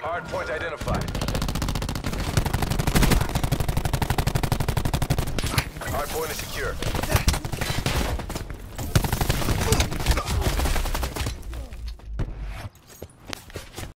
Hard point identified. Hard point is secure.